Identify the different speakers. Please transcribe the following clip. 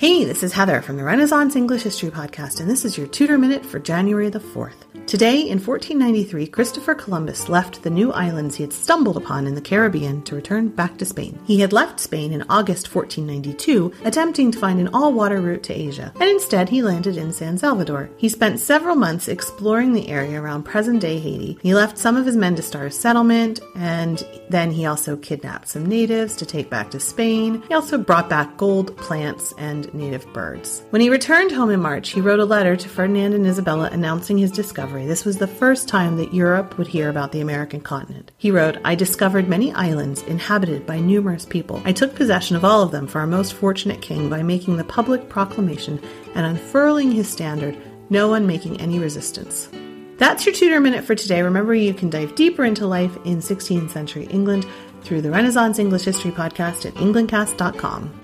Speaker 1: Hey, this is Heather from the Renaissance English History Podcast, and this is your Tudor Minute for January the 4th. Today, in 1493, Christopher Columbus left the new islands he had stumbled upon in the Caribbean to return back to Spain. He had left Spain in August 1492, attempting to find an all water route to Asia, and instead he landed in San Salvador. He spent several months exploring the area around present day Haiti. He left some of his men to start a settlement, and then he also kidnapped some natives to take back to Spain. He also brought back gold, plants, and native birds. When he returned home in March, he wrote a letter to Ferdinand and Isabella announcing his discovery this was the first time that Europe would hear about the American continent. He wrote, I discovered many islands inhabited by numerous people. I took possession of all of them for our most fortunate king by making the public proclamation and unfurling his standard, no one making any resistance. That's your Tudor minute for today. Remember, you can dive deeper into life in 16th century England through the Renaissance English History podcast at englandcast.com.